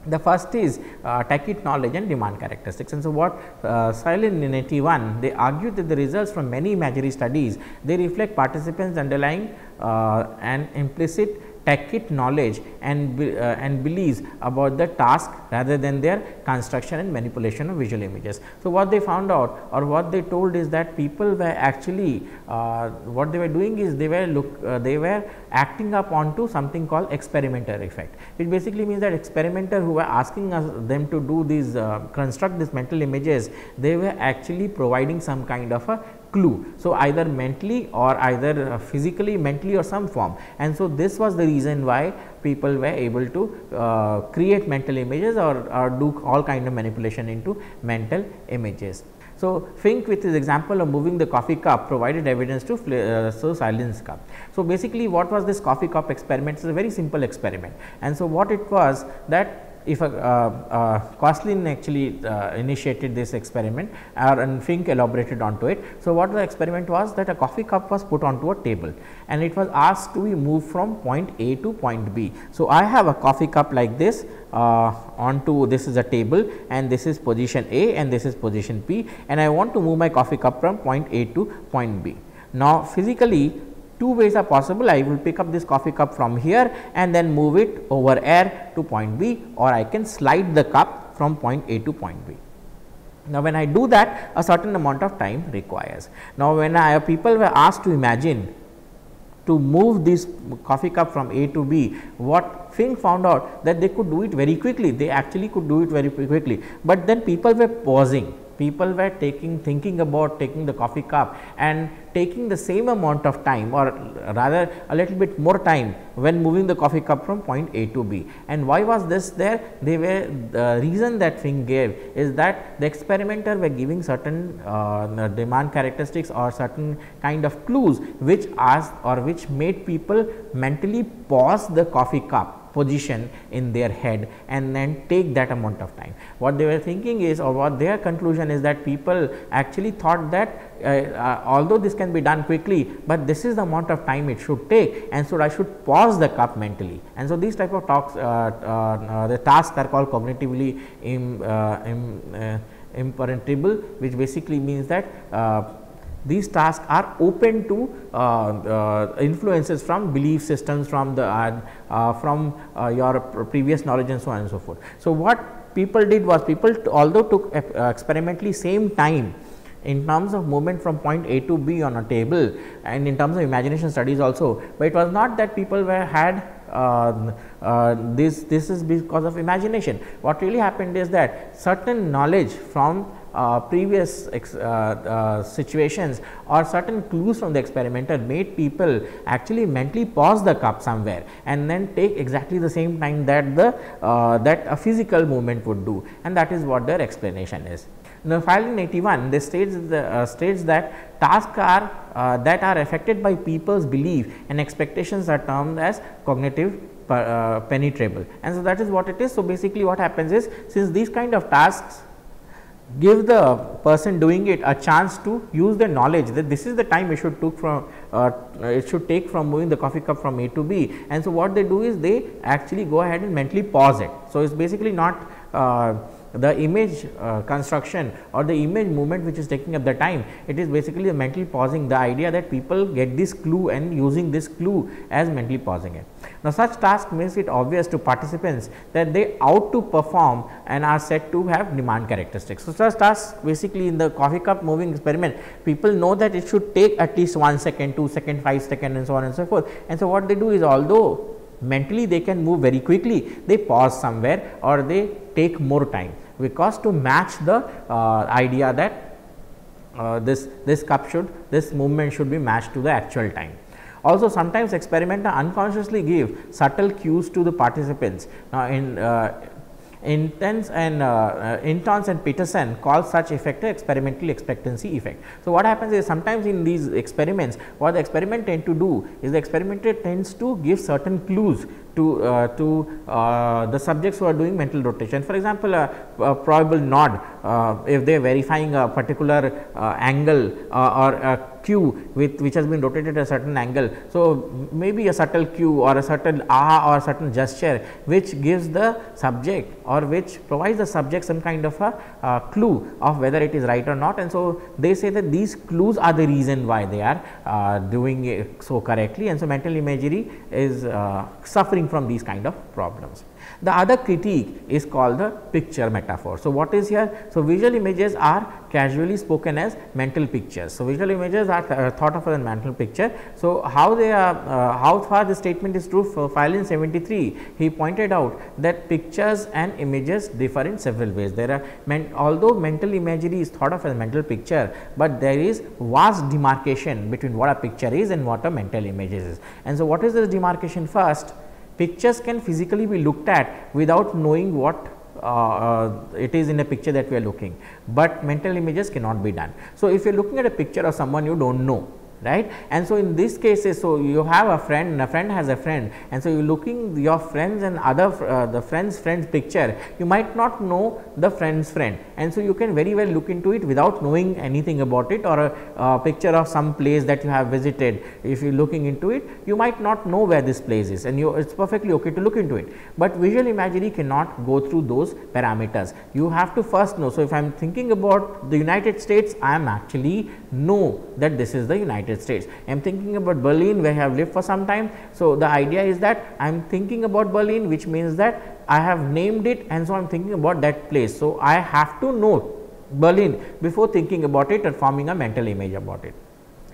The first is uh, tacit knowledge and demand characteristics. And so what uh, Pylyshyn in 81 they argued that the results from many imagery studies they reflect participants underlying uh, an implicit tacit knowledge and, uh, and beliefs about the task rather than their construction and manipulation of visual images. So, what they found out or what they told is that people were actually uh, what they were doing is they were look uh, they were acting up onto something called experimenter effect which basically means that experimenter who were asking us them to do these uh, construct these mental images they were actually providing some kind of a clue. So, either mentally or either uh, physically, mentally or some form and so this was the reason why people were able to uh, create mental images or, or do all kind of manipulation into mental images. So, Finke with his example of moving the coffee cup provided evidence to uh, so Pylyshyn's cup. So, basically what was this coffee cup experiment? It is a very simple experiment and so what it was that if a uh, uh, actually uh, initiated this experiment and Finke elaborated onto it. So, what the experiment was that a coffee cup was put onto a table and it was asked to be moved from point A to point B. So, I have a coffee cup like this uh, onto this is a table and this is position A and this is position B and I want to move my coffee cup from point A to point B. Now, physically two ways are possible I will pick up this coffee cup from here and then move it over air to point B or I can slide the cup from point A to point B. Now, when I do that a certain amount of time requires. Now, when I people were asked to imagine to move this coffee cup from A to B, what Finke found out that they could do it very quickly, they actually could do it very quickly, but then people were pausing people were taking thinking about taking the coffee cup and taking the same amount of time or rather a little bit more time when moving the coffee cup from point A to B. And why was this there? They were the reason that Finke gave is that the experimenter were giving certain uh, demand characteristics or certain kind of clues which asked or which made people mentally pause the coffee cup position in their head and then take that amount of time. What they were thinking is or what their conclusion is that people actually thought that uh, uh, although this can be done quickly, but this is the amount of time it should take and so I should pause the cup mentally. And so, these type of talks uh, uh, uh the tasks are called cognitively Im, uh, Im, impenetrable which basically means that these tasks are open to uh, uh, influences from belief systems from the uh, from your previous knowledge and so on and so forth. So, what people did was people although took experimentally same time in terms of movement from point A to B on a table and in terms of imagination studies also, but it was not that people were had uh, this this is because of imagination. What really happened is that certain knowledge from uh, previous uh, uh, situations or certain clues from the experimenter made people actually mentally pause the cup somewhere and then take exactly the same time that the uh, that a physical movement would do and that is what their explanation is. Now, file in 81 they states, the, uh, states that tasks are uh, that are affected by people's belief and expectations are termed as cognitive uh, penetrable and so that is what it is. So, basically what happens is since these kind of tasks give the person doing it a chance to use the knowledge that this is the time it should took from uh, it should take from moving the coffee cup from A to B and so what they do is they actually go ahead and mentally pause it. So, it is basically not uh, the image uh, construction or the image movement which is taking up the time it is basically the mental pausing the idea that people get this clue and using this clue as mentally pausing it. Now, such task makes it obvious to participants that they ought to perform and are said to have demand characteristics. So, such tasks basically in the coffee cup moving experiment people know that it should take at least 1 second, 2 second, 5 second and so on and so forth and so what they do is although mentally they can move very quickly they pause somewhere or they take more time because to match the uh, idea that uh, this this cup should this movement should be matched to the actual time. Also sometimes experimenter unconsciously give subtle cues to the participants. Now, in uh, Intons and uh, uh, and Peterson call such effect experimental expectancy effect. So, what happens is sometimes in these experiments what the experiment tend to do is the experimenter tends to give certain clues to uh, to uh, the subjects who are doing mental rotation. For example, a, a probable nod uh, if they are verifying a particular uh, angle or a cue with which has been rotated at a certain angle. So, maybe a subtle cue or a certain ah or a certain gesture which gives the subject or which provides the subject some kind of a uh, clue of whether it is right or not and so they say that these clues are the reason why they are uh, doing it so correctly and so mental imagery is uh, suffering from these kind of problems. The other critique is called the picture metaphor. So, what is here? So, visual images are casually spoken as mental pictures. So, visual images are th uh, thought of as a mental picture. So, how they are uh, how far the statement is true for Pylyshyn 73 he pointed out that pictures and images differ in several ways. There are men, although mental imagery is thought of as a mental picture, but there is vast demarcation between what a picture is and what a mental image is. And so, what is this demarcation first? Pictures can physically be looked at without knowing what uh, uh, it is in a picture that we are looking, but mental images cannot be done. So, if you are looking at a picture of someone you do not know right? And so in this cases so you have a friend and a friend has a friend. And so you looking your friends and other uh, the friends friends picture. You might not know the friend's friend. And so you can very well look into it without knowing anything about it or a, a picture of some place that you have visited. If you looking into it you might not know where this place is. And you it's perfectly okay to look into it. But visual imagery cannot go through those parameters. You have to first know. So if i am thinking about the united states i am actually know that this is the united United States. I am thinking about Berlin where I have lived for some time. So, the idea is that I am thinking about Berlin which means that I have named it and so I am thinking about that place. So, I have to know Berlin before thinking about it or forming a mental image about it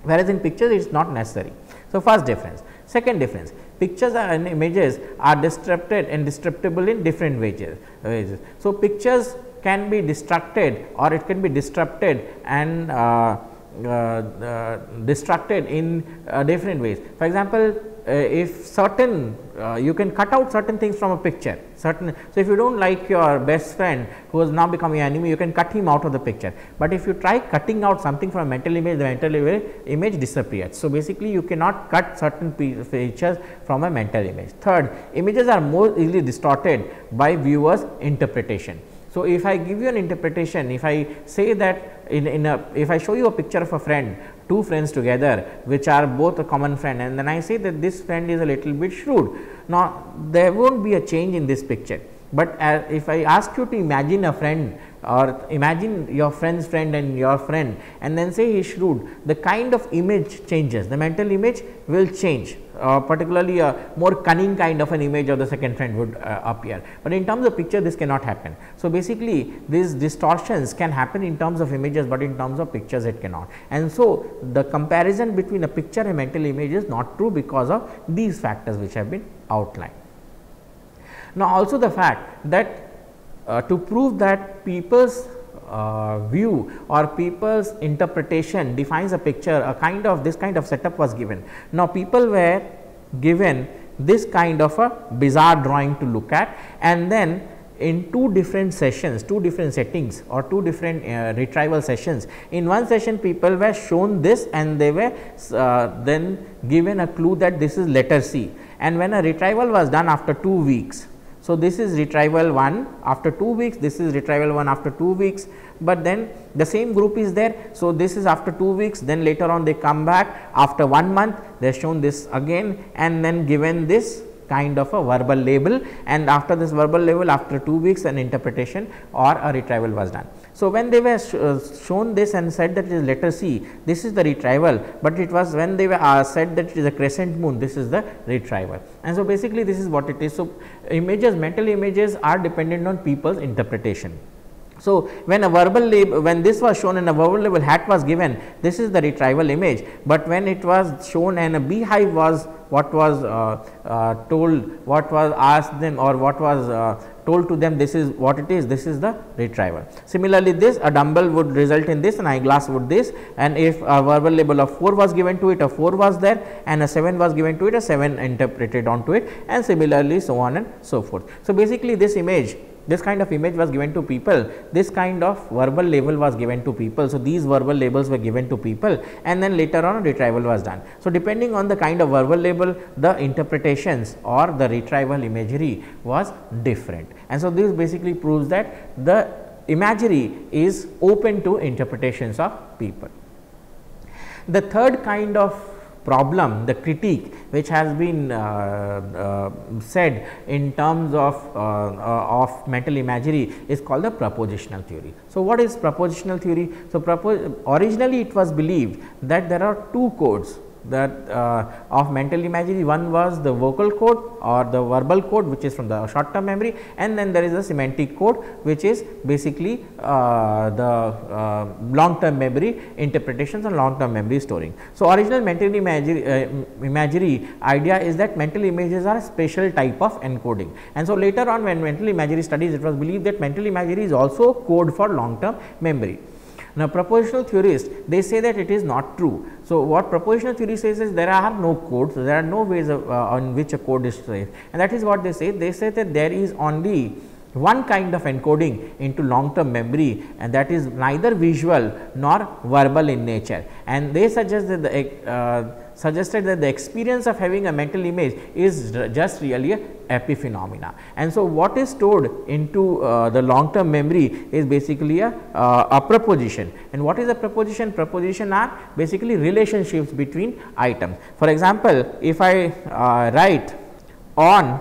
whereas in pictures it is not necessary. So, first difference. Second difference pictures and images are disrupted and disruptible in different ways. So, pictures can be destructed or it can be disrupted and uh, uh, uh, distracted in uh, different ways. For example, if certain you can cut out certain things from a picture certain. So, if you do not like your best friend who has now become your enemy you can cut him out of the picture, but if you try cutting out something from a mental image the mental image disappears. So, basically you cannot cut certain features from a mental image. Third, images are more easily distorted by viewers interpretation. So, if I give you an interpretation, if I say that in, in a if I show you a picture of a friend two friends together which are both a common friend and then I say that this friend is a little bit shrewd. Now, there will not be a change in this picture, but uh, if I ask you to imagine a friend or imagine your friend's friend and your friend and then say he is shrewd, the kind of image changes, the mental image will change. Uh, particularly a more cunning kind of an image of the second friend would uh, appear, but in terms of picture this cannot happen. So, basically these distortions can happen in terms of images, but in terms of pictures it cannot. And so the comparison between a picture and mental image is not true because of these factors which have been outlined. Now, also the fact that uh, to prove that people's uh, view or people's interpretation defines a picture a kind of this kind of setup was given. Now, people were given this kind of a bizarre drawing to look at and then in two different sessions, two different settings or two different uh, retrieval sessions. In one session people were shown this and they were uh, then given a clue that this is letter C and when a retrieval was done after 2 weeks. So, this is retrieval 1 after 2 weeks, this is retrieval 1 after 2 weeks but then the same group is there. So, this is after 2 weeks then later on they come back after 1 month they shown this again and then given this kind of a verbal label and after this verbal label after 2 weeks an interpretation or a retrieval was done. So, when they were sh uh, shown this and said that is letter C, this is the retrieval, but it was when they were uh, said that it is a crescent moon, this is the retrieval. And so, basically this is what it is. So, images, mental images are dependent on people's interpretation. So, when a verbal when this was shown in a verbal label hat was given, this is the retrieval image, but when it was shown and a beehive was what was uh, uh, told, what was asked them or what was uh, told to them this is what it is, this is the retrieval. Similarly, this a dumbbell would result in this, an eyeglass would this and if a verbal label of 4 was given to it, a 4 was there and a 7 was given to it, a 7 interpreted onto it and similarly so on and so forth. So, basically this image this kind of image was given to people, this kind of verbal label was given to people. So, these verbal labels were given to people and then later on retrieval was done. So, depending on the kind of verbal label the interpretations or the retrieval imagery was different. And so, this basically proves that the imagery is open to interpretations of people. The third kind of problem, the critique which has been uh, uh, said in terms of, uh, of mental imagery is called the propositional theory. So, what is propositional theory? So, originally it was believed that there are two codes that uh, of mental imagery one was the vocal code or the verbal code which is from the short term memory and then there is a semantic code which is basically uh, the uh, long term memory interpretations and long term memory storing. So, original mental imagery, uh, imagery idea is that mental images are a special type of encoding and so later on when mental imagery studies it was believed that mental imagery is also code for long term memory. Now, propositional theorists they say that it is not true. So, what propositional theory says is there are no codes, there are no ways of, uh, on which a code is saved and that is what they say. They say that there is only one kind of encoding into long term memory and that is neither visual nor verbal in nature and they suggest that the uh, suggested that the experience of having a mental image is just really a epiphenomena. And so, what is stored into uh, the long term memory is basically a, uh, a proposition and what is a proposition? Proposition are basically relationships between items. For example, if I uh, write on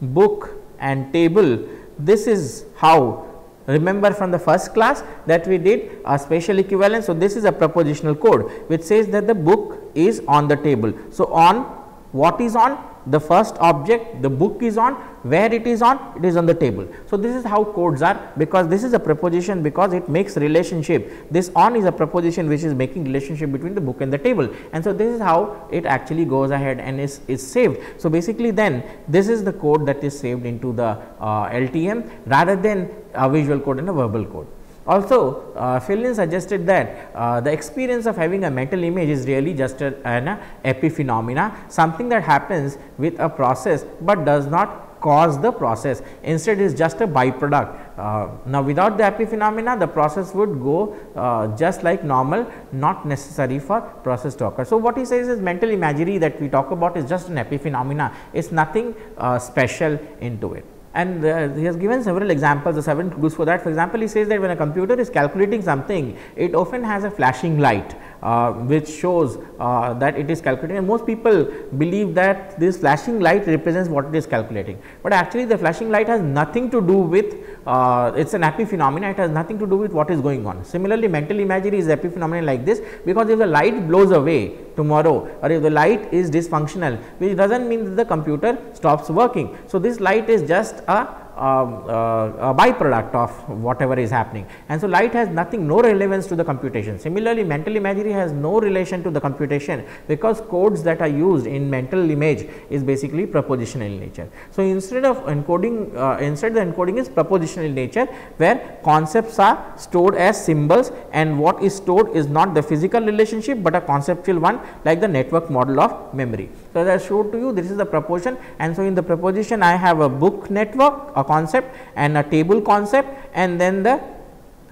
book and table, this is how Remember from the first class that we did a spatial equivalence. So, this is a propositional code which says that the book is on the table. So, on what is on the first object the book is on where it is on it is on the table. So, this is how codes are because this is a preposition because it makes relationship this on is a preposition which is making relationship between the book and the table and so this is how it actually goes ahead and is, is saved. So, basically then this is the code that is saved into the uh, LTM rather than a visual code and a verbal code. Also, uh, suggested that uh, the experience of having a mental image is really just a, an epiphenomena, something that happens with a process, but does not cause the process instead is just a byproduct. Uh, now, without the epiphenomena the process would go uh, just like normal not necessary for process to occur. So, what he says is mental imagery that we talk about is just an epiphenomena it is nothing uh, special into it and uh, he has given several examples the seven clues for that. For example, he says that when a computer is calculating something, it often has a flashing light uh, which shows uh, that it is calculating and most people believe that this flashing light represents what it is calculating, but actually the flashing light has nothing to do with uh, it is an epiphenomena, it has nothing to do with what is going on. Similarly, mental imagery is epiphenomenon like this because if the light blows away tomorrow or if the light is dysfunctional which does not mean that the computer stops working. So, this light is just a a byproduct of whatever is happening and so light has nothing no relevance to the computation. Similarly, mental imagery has no relation to the computation because codes that are used in mental image is basically propositional in nature. So, instead of encoding uh, instead the encoding is propositional in nature where concepts are stored as symbols and what is stored is not the physical relationship, but a conceptual one like the network model of memory. So, as I showed to you? This is the proposition and so in the proposition I have a book network, a concept and a table concept. And then the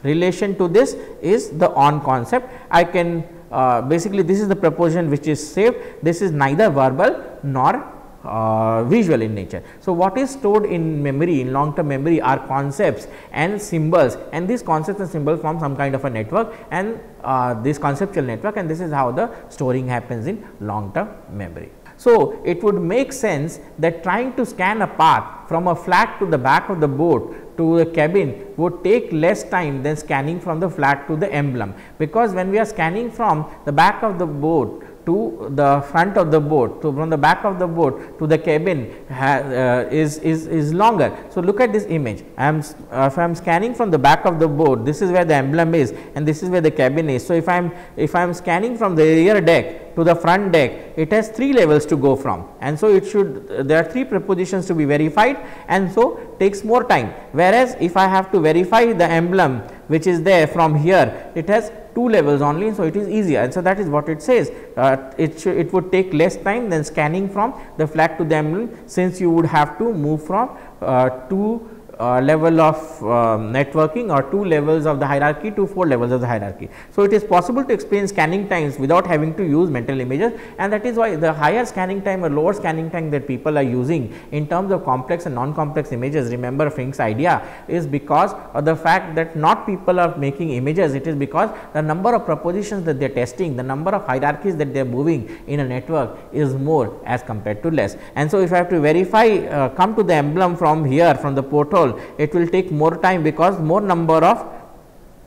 relation to this is the on concept. I can uh, basically this is the proposition which is saved, this is neither verbal nor uh, visual in nature. So, what is stored in memory in long term memory are concepts and symbols. And these concepts and symbols form some kind of a network. And uh, this conceptual network. And this is how the storing happens in long term memory. So, it would make sense that trying to scan a path from a flat to the back of the boat to the cabin would take less time than scanning from the flat to the emblem, because when we are scanning from the back of the boat to the front of the boat, to from the back of the boat to the cabin uh, is, is, is longer. So, look at this image, I am uh, if I am scanning from the back of the boat, this is where the emblem is and this is where the cabin is. So, if I am if I am scanning from the rear deck to the front deck, it has 3 levels to go from and so it should uh, there are 3 prepositions to be verified and so takes more time. Whereas, if I have to verify the emblem which is there from here, it has 2 levels only. So, it is easier and so that is what it says uh, it it would take less time than scanning from the flag to the emblem since you would have to move from uh, 2 uh, level of uh, networking or two levels of the hierarchy to four levels of the hierarchy. So, it is possible to explain scanning times without having to use mental images and that is why the higher scanning time or lower scanning time that people are using in terms of complex and non-complex images remember Finke's idea is because of the fact that not people are making images it is because the number of propositions that they are testing the number of hierarchies that they are moving in a network is more as compared to less. And so, if I have to verify uh, come to the emblem from here from the porthole it will take more time because more number of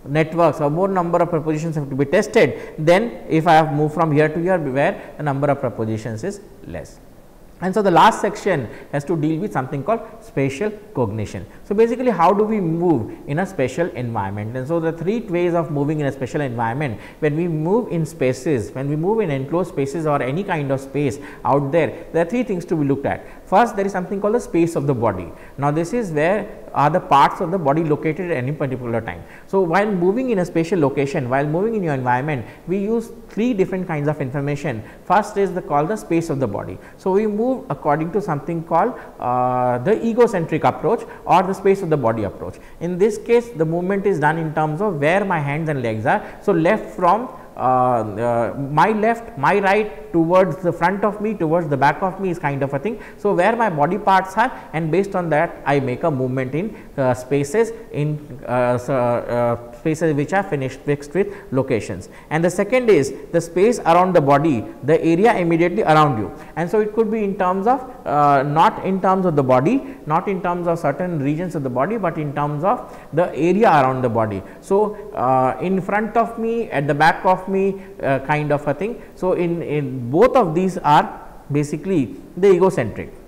networks or more number of propositions have to be tested then if I have moved from here to here where the number of propositions is less. And so, the last section has to deal with something called spatial cognition. So, basically how do we move in a spatial environment and so the three ways of moving in a spatial environment when we move in spaces, when we move in enclosed spaces or any kind of space out there, there are three things to be looked at. First there is something called the space of the body. Now, this is where are the parts of the body located at any particular time. So, while moving in a spatial location, while moving in your environment, we use three different kinds of information. First is the called the space of the body. So, we move according to something called uh, the egocentric approach or the space of the body approach. In this case, the movement is done in terms of where my hands and legs are. So, left from my left, my right towards the front of me, towards the back of me is kind of a thing. So, where my body parts are and based on that I make a movement in uh, spaces in spaces which are finished fixed with locations. And the second is the space around the body, the area immediately around you. And so, it could be in terms of uh, not in terms of the body, not in terms of certain regions of the body, but in terms of the area around the body. So, uh, in front of me, at the back of me uh, kind of a thing. So, in, in both of these are basically the egocentric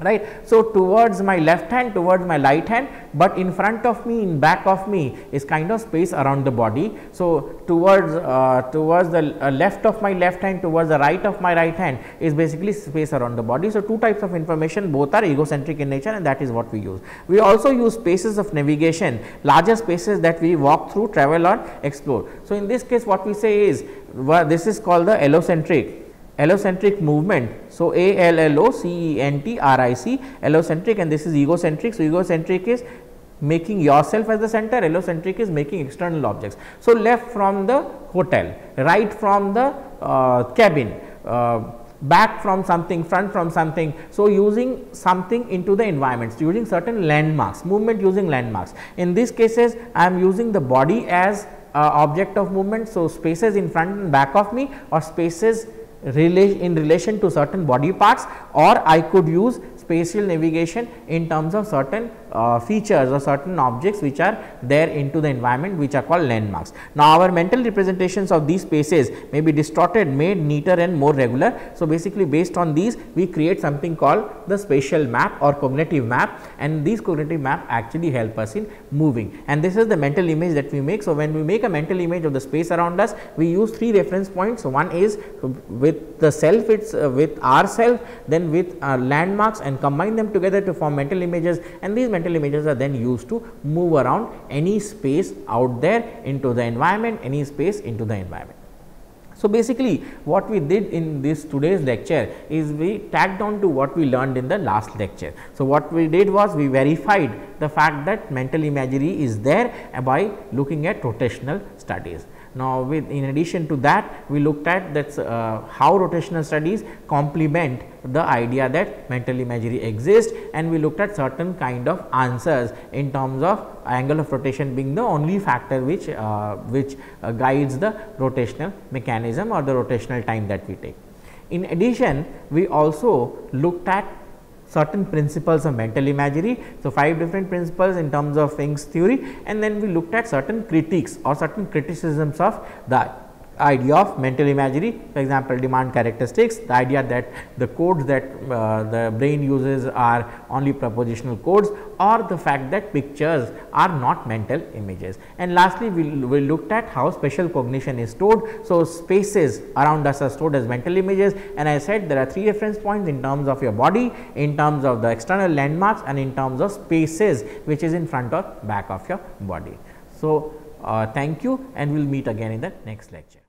right. So, towards my left hand towards my right hand, but in front of me in back of me is kind of space around the body. So, towards uh, towards the uh, left of my left hand towards the right of my right hand is basically space around the body. So, two types of information both are egocentric in nature and that is what we use. We also use spaces of navigation larger spaces that we walk through travel or explore. So, in this case what we say is this is called the allocentric allocentric movement. So, A L L O C E N T R I C allocentric and this is egocentric. So, egocentric is making yourself as the center, allocentric is making external objects. So, left from the hotel, right from the uh, cabin, uh, back from something, front from something. So, using something into the environments, using certain landmarks, movement using landmarks. In these cases, I am using the body as uh, object of movement. So, spaces in front and back of me or spaces in relation to certain body parts or I could use spatial navigation in terms of certain uh, features or certain objects which are there into the environment which are called landmarks. Now, our mental representations of these spaces may be distorted, made neater and more regular. So, basically based on these we create something called the spatial map or cognitive map and these cognitive map actually help us in moving and this is the mental image that we make. So, when we make a mental image of the space around us we use three reference points. One is with the self it's uh, with ourself then with uh, landmarks and combine them together to form mental images and these mental mental images are then used to move around any space out there into the environment, any space into the environment. So, basically what we did in this today's lecture is we tagged on to what we learned in the last lecture. So, what we did was we verified the fact that mental imagery is there by looking at rotational studies. Now, with in addition to that we looked at that uh, how rotational studies complement the idea that mental imagery exists and we looked at certain kind of answers in terms of angle of rotation being the only factor which uh, which uh, guides the rotational mechanism or the rotational time that we take. In addition, we also looked at certain principles of mental imagery. So, 5 different principles in terms of Finke's theory and then we looked at certain critiques or certain criticisms of the idea of mental imagery for example, demand characteristics the idea that the codes that uh, the brain uses are only propositional codes or the fact that pictures are not mental images. And lastly, we, we looked at how spatial cognition is stored. So, spaces around us are stored as mental images and I said there are three reference points in terms of your body, in terms of the external landmarks and in terms of spaces which is in front or back of your body. So, uh, thank you and we will meet again in the next lecture.